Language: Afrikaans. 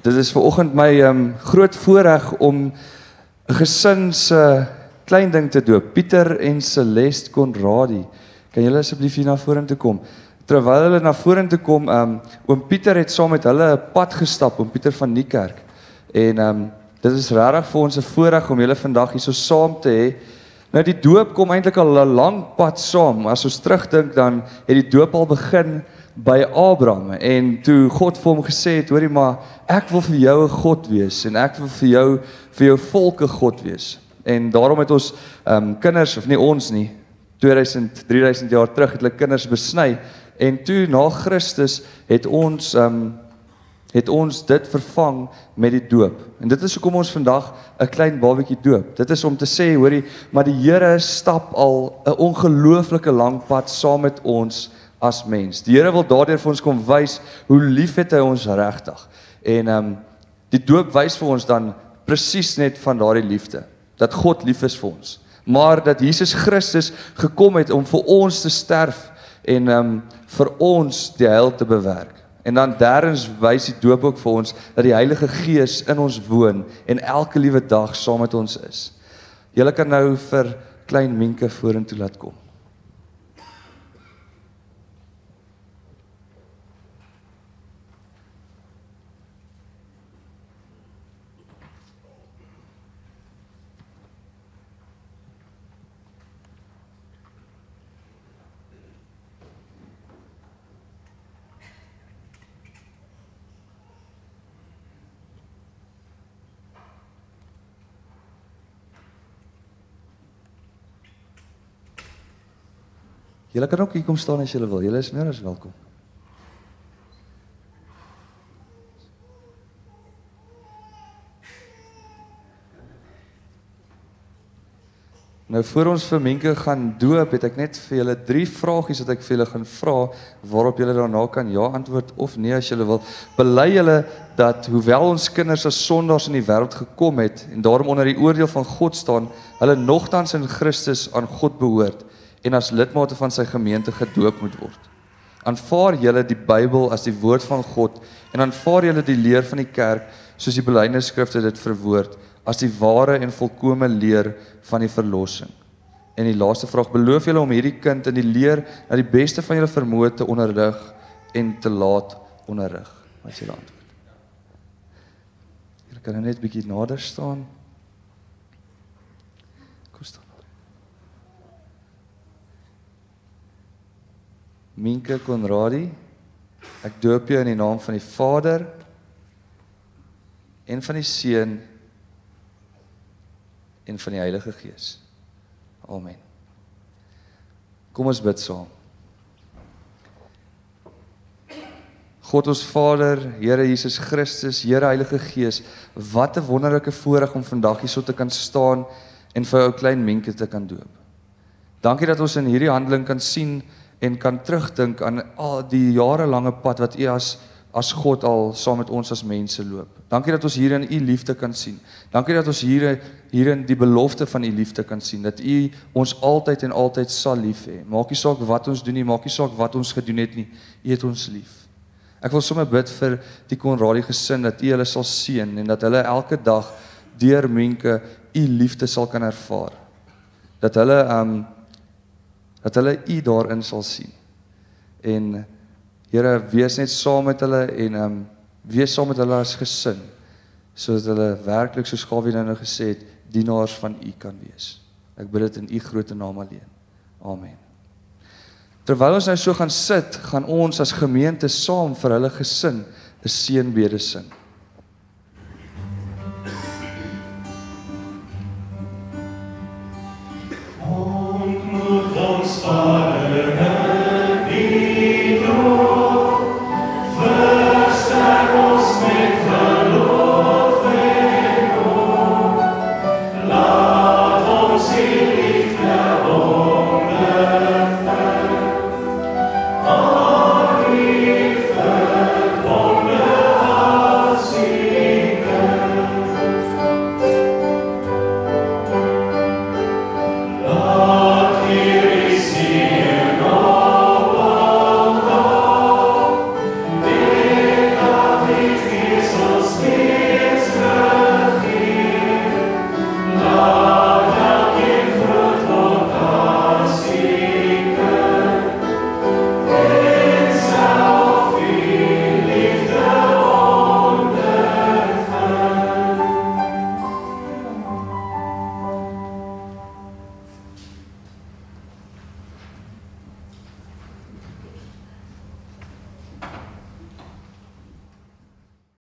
Dit is ver oggend my um groot voorreg om 'n gesin se klein ding te doop. Pieter en Celeste Konradi. Kan julle asseblief hier na vorentoe kom? Terwyl hulle na vorentoe kom, um oom Pieter het saam met hulle 'n pad gestap, oom Pieter van Niekerk. En um dit is regtig vir ons 'n voorreg om julle vandag hier so saam te hê. Nou die doop kom eintlik al 'n lang pad saam. As ons terugdink dan het die doop al begin by Abraham en toe God vir hom gesê het, hoorie maar, ek wil vir jou 'n God wees en ek wil vir jou vir jou volke God wees. En daarom het ons ehm um, kinders of nie ons nie 2000 3000 jaar terug het hulle kinders besny en toe na Christus het ons ehm um, het ons dit vervang met die doop. En dit is hoekom ons vandag 'n klein babatjie doop. Dit is om te sê, hoorie, maar die Here stap al 'n ongelooflike lang pad saam met ons as mens. Die Here wil daardeur vir ons kom wys hoe lief het hy ons regtig. En ehm um, die doop wys vir ons dan presies net van daardie liefde, dat God lief is vir ons, maar dat Jesus Christus gekom het om vir ons te sterf en ehm um, vir ons die heil te bewerk. En dan derdens wys die doop ook vir ons dat die Heilige Gees in ons woon en elke liewe dag saam met ons is. Julle kan nou vir klein Minke vorentoe laat kom. Julle kan ook hier kom staan as julle wil. Julle is meer as welkom. Nou voor ons vir Menke gaan doop, het ek net vir julle drie vragies wat ek vir julle gaan vra waarop julle daarna kan ja antwoord of nee as julle wil. Bely julle dat hoewel ons kinders as sondaars in die wêreld gekom het en daarom onder die oordeel van God staan, hulle nogtans in Christus aan God behoort en as lidmate van sy gemeente gedoop moet word. Aanvaar julle die Bybel as die woord van God en aanvaar julle die leer van die kerk soos die belydenisskrifte dit verwoord as die ware en volkomme leer van die verlossing. En die laaste vraag, beloof julle om hierdie kind in die leer na die beste van julle vermoë te onderrig en te laat onderrig? Wat is julle antwoord? Julle kan nou net 'n bietjie nader staan. Minke Konradi, ek doop jou in die naam van die Vader en van die Seun en van die Heilige Gees. Amen. Kom ons bid saam. God ons Vader, Here Jesus Christus, Here Heilige Gees, wat 'n wonderlike voorreg om vandag hierso te kan staan en vir ou klein Minke te kan doop. Dankie dat ons in hierdie handeling kan sien en kan terugdink aan al die jarelange pad wat U as as God al saam met ons as mense loop. Dankie dat ons hier in U liefde kan sien. Dankie dat ons hier hierin die belofte van U liefde kan sien dat U ons altyd en altyd sal lief hê. Maak nie saak wat ons doen nie, maak nie saak wat ons gedoen het nie. U het ons lief. Ek wil sommer bid vir die Konradi gesin dat U hulle sal seën en dat hulle elke dag deur Menke U liefde sal kan ervaar. Dat hulle um dat hulle U daarin sal sien. En Here, wees net saam met hulle en um wees saam met hulle as gesin sodat hulle werklik soos Gawie nou gesê het, dienaars van U kan wees. Ek bid dit in U groot naam alleen. Amen. Terwyl ons nou so gaan sit, gaan ons as gemeente saam vir hulle gesin 'n seënbede sing.